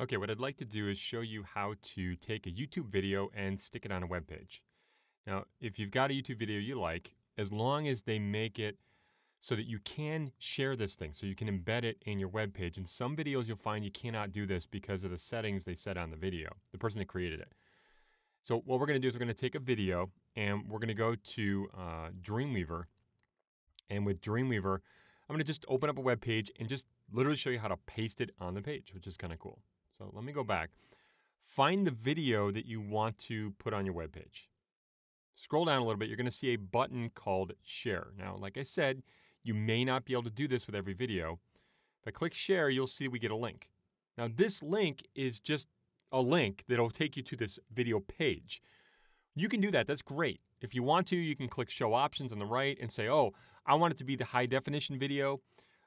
Okay, what I'd like to do is show you how to take a YouTube video and stick it on a web page. Now, if you've got a YouTube video you like, as long as they make it so that you can share this thing, so you can embed it in your web page. In some videos, you'll find you cannot do this because of the settings they set on the video, the person that created it. So what we're going to do is we're going to take a video and we're going to go to uh, Dreamweaver. And with Dreamweaver, I'm going to just open up a web page and just literally show you how to paste it on the page, which is kind of cool. So let me go back. Find the video that you want to put on your web page. Scroll down a little bit, you're going to see a button called Share. Now, like I said, you may not be able to do this with every video. If I click Share, you'll see we get a link. Now, this link is just a link that'll take you to this video page. You can do that, that's great. If you want to, you can click Show Options on the right and say, oh, I want it to be the high definition video.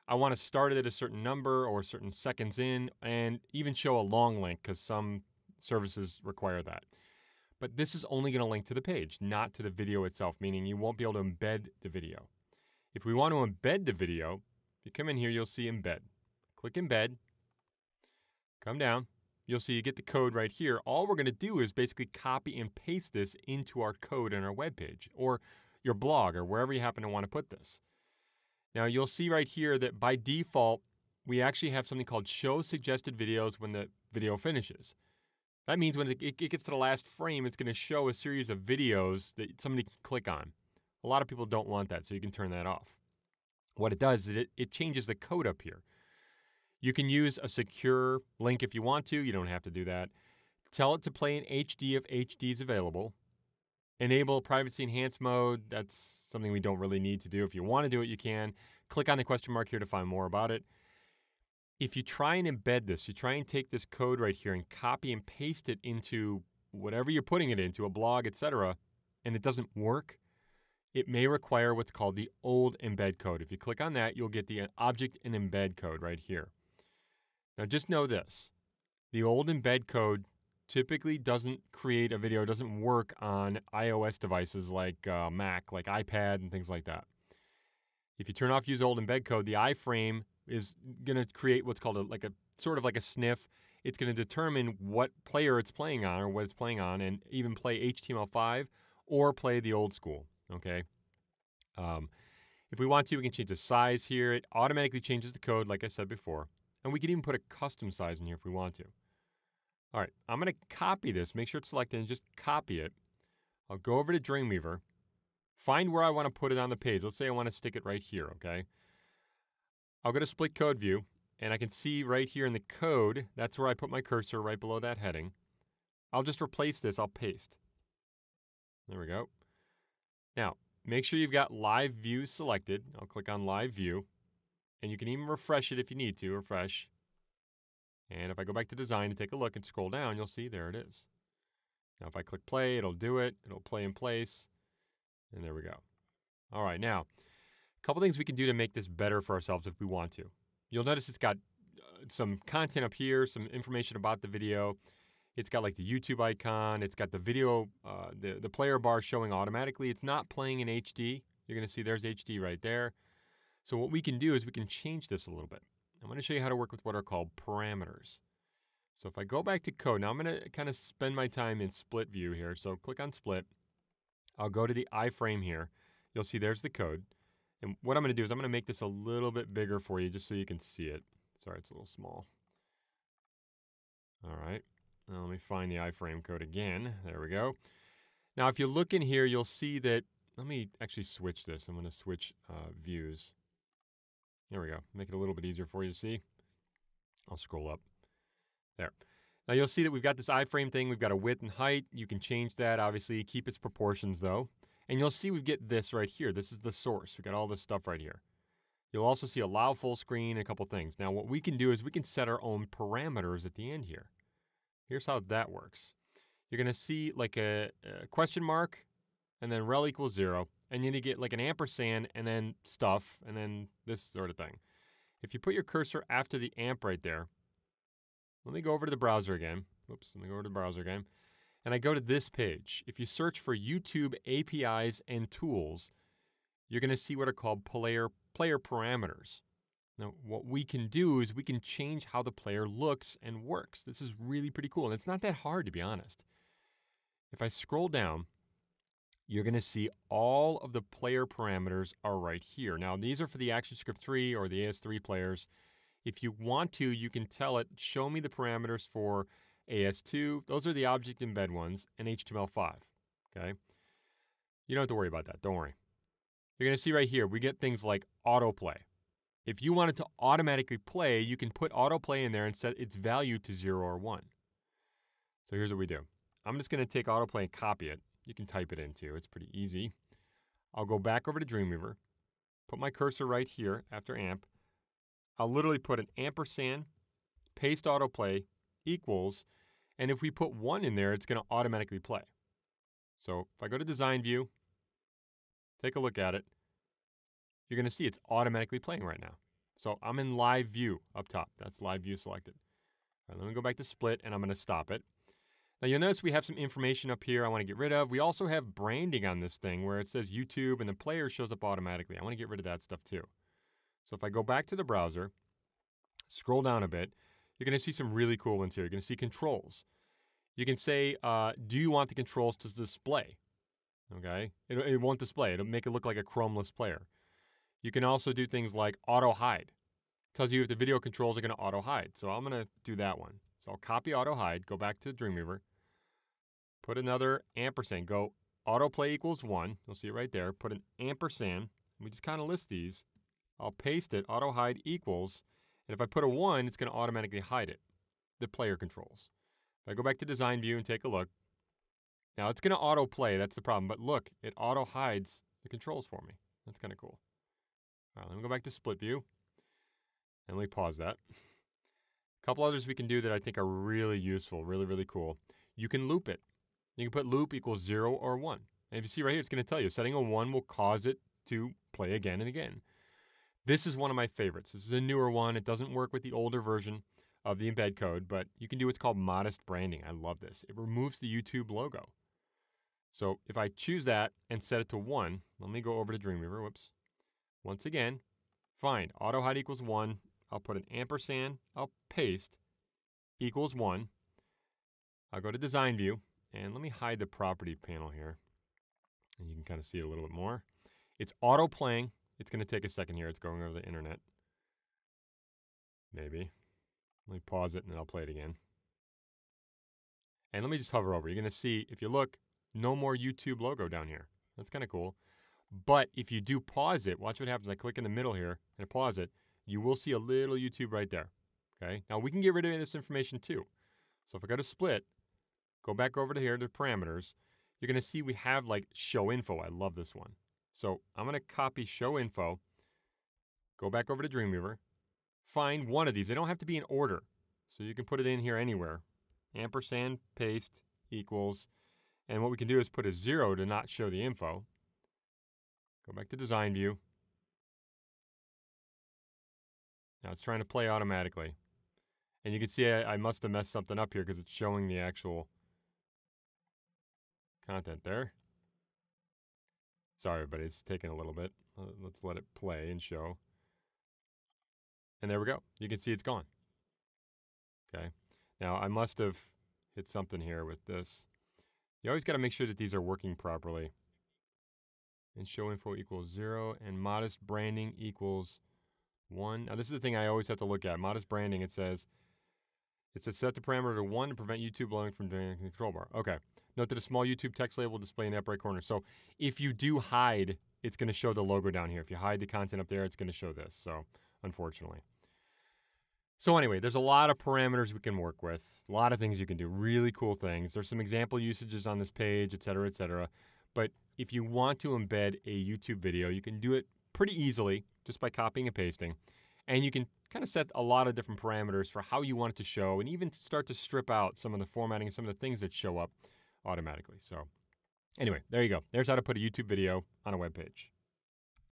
I want to start it at a certain number or certain seconds in, and even show a long link because some services require that. But this is only going to link to the page, not to the video itself, meaning you won't be able to embed the video. If we want to embed the video, if you come in here, you'll see embed. Click embed, come down, you'll see you get the code right here. All we're going to do is basically copy and paste this into our code in our web page or your blog or wherever you happen to want to put this. Now you'll see right here that by default, we actually have something called show suggested videos when the video finishes. That means when it gets to the last frame, it's going to show a series of videos that somebody can click on. A lot of people don't want that, so you can turn that off. What it does is it, changes the code up here. You can use a secure link if you want to. You don't have to do that. Tell it to play in HD if HD is available. Enable privacy enhanced mode. That's something we don't really need to do. If you want to do it, you can. Click on the question mark here to find more about it. If you try and embed this, you try and take this code right here and copy and paste it into whatever you're putting it into, a blog, etc., and it doesn't work, it may require what's called the old embed code. If you click on that, you'll get the uh, object and embed code right here. Now just know this. The old embed code typically doesn't create a video, doesn't work on iOS devices like uh, Mac, like iPad, and things like that. If you turn off use old embed code, the iframe is going to create what's called a, like a sort of like a sniff. It's going to determine what player it's playing on or what it's playing on, and even play HTML5 or play the old school. Okay. Um, if we want to, we can change the size here. It automatically changes the code, like I said before, and we can even put a custom size in here if we want to. All right, I'm going to copy this, make sure it's selected, and just copy it. I'll go over to Dreamweaver, find where I want to put it on the page. Let's say I want to stick it right here, okay? I'll go to Split Code View, and I can see right here in the code, that's where I put my cursor, right below that heading. I'll just replace this, I'll paste. There we go. Now, make sure you've got Live View selected. I'll click on Live View, and you can even refresh it if you need to, refresh. And if I go back to design and take a look and scroll down, you'll see there it is. Now, if I click play, it'll do it. It'll play in place. And there we go. All right, now, a couple things we can do to make this better for ourselves if we want to. You'll notice it's got uh, some content up here, some information about the video. It's got like the YouTube icon. It's got the video, uh, the, the player bar showing automatically. It's not playing in HD. You're going to see there's HD right there. So what we can do is we can change this a little bit. I'm going to show you how to work with what are called parameters. So if I go back to code, now I'm going to kind of spend my time in split view here. So click on split. I'll go to the iframe here. You'll see there's the code. And what I'm going to do is I'm going to make this a little bit bigger for you just so you can see it. Sorry, it's a little small. All right. Now let me find the iframe code again. There we go. Now if you look in here, you'll see that, let me actually switch this. I'm going to switch uh, views. There we go. Make it a little bit easier for you to see. I'll scroll up. There. Now you'll see that we've got this iframe thing. We've got a width and height. You can change that, obviously. Keep its proportions, though. And you'll see we get this right here. This is the source. We've got all this stuff right here. You'll also see allow full screen and a couple things. Now what we can do is we can set our own parameters at the end here. Here's how that works. You're going to see like a, a question mark and then rel equals zero and you get like an ampersand and then stuff and then this sort of thing. If you put your cursor after the amp right there, let me go over to the browser again. Oops, let me go over to the browser again. And I go to this page. If you search for YouTube APIs and tools, you're going to see what are called player, player parameters. Now, what we can do is we can change how the player looks and works. This is really pretty cool. And it's not that hard, to be honest. If I scroll down, you're going to see all of the player parameters are right here. Now, these are for the ActionScript 3 or the AS3 players. If you want to, you can tell it, show me the parameters for AS2. Those are the object embed ones, and HTML5. Okay? You don't have to worry about that. Don't worry. You're going to see right here, we get things like autoplay. If you want it to automatically play, you can put autoplay in there and set its value to 0 or 1. So here's what we do. I'm just going to take autoplay and copy it. You can type it in too. It's pretty easy. I'll go back over to Dreamweaver, put my cursor right here after amp. I'll literally put an ampersand, paste autoplay, equals, and if we put 1 in there, it's going to automatically play. So if I go to Design View, take a look at it, you're going to see it's automatically playing right now. So I'm in live view up top. That's live view selected. let me go back to split and I'm going to stop it. Now you'll notice we have some information up here I want to get rid of. We also have branding on this thing where it says YouTube and the player shows up automatically. I want to get rid of that stuff too. So if I go back to the browser, scroll down a bit, you're going to see some really cool ones here. You're going to see controls. You can say, uh, do you want the controls to display? Okay, it, it won't display. It'll make it look like a chromeless player. You can also do things like auto hide. Tells you if the video controls are going to auto hide. So I'm going to do that one. So I'll copy auto hide, go back to Dreamweaver, put another ampersand, go autoplay equals one. You'll see it right there. Put an ampersand. We just kind of list these. I'll paste it, auto hide equals, and if I put a one, it's going to automatically hide it, the player controls. If I go back to design view and take a look, now it's going to auto play. That's the problem. But look, it auto hides the controls for me. That's kind of cool. All right, let me go back to split view. And let me pause that. A couple others we can do that I think are really useful, really, really cool. You can loop it. You can put loop equals 0 or 1. And if you see right here, it's going to tell you setting a 1 will cause it to play again and again. This is one of my favorites. This is a newer one. It doesn't work with the older version of the embed code, but you can do what's called modest branding. I love this. It removes the YouTube logo. So if I choose that and set it to 1, let me go over to Dreamweaver. Whoops. Once again, find auto hide equals 1. I'll put an ampersand, I'll paste, equals 1. I'll go to design view, and let me hide the property panel here. And you can kind of see it a little bit more. It's auto playing. It's going to take a second here. It's going over the internet. Maybe. Let me pause it and then I'll play it again. And let me just hover over. You're going to see, if you look, no more YouTube logo down here. That's kind of cool. But if you do pause it, watch what happens. I click in the middle here and I pause it. You will see a little YouTube right there. Okay. Now we can get rid of this information too. So if I go to split, go back over to here to parameters, you're going to see we have like show info. I love this one. So I'm going to copy show info, go back over to Dreamweaver, find one of these. They don't have to be in order. So you can put it in here anywhere. Ampersand paste equals, and what we can do is put a zero to not show the info. Go back to design view. Now it's trying to play automatically. And you can see I, I must have messed something up here because it's showing the actual content there. Sorry, but it's taking a little bit. Uh, let's let it play and show. And there we go. You can see it's gone. Okay. Now I must have hit something here with this. You always got to make sure that these are working properly and show info equals zero and modest branding equals one. Now this is the thing I always have to look at. Modest branding, it says, it says set the parameter to one to prevent YouTube loading from doing a control bar. Okay. Note that a small YouTube text label display in the upper right corner. So if you do hide, it's going to show the logo down here. If you hide the content up there, it's going to show this. So unfortunately. So anyway, there's a lot of parameters we can work with. A lot of things you can do. Really cool things. There's some example usages on this page, et cetera, et cetera. But if you want to embed a YouTube video, you can do it pretty easily just by copying and pasting. And you can kind of set a lot of different parameters for how you want it to show and even start to strip out some of the formatting and some of the things that show up automatically. So anyway, there you go. There's how to put a YouTube video on a web page.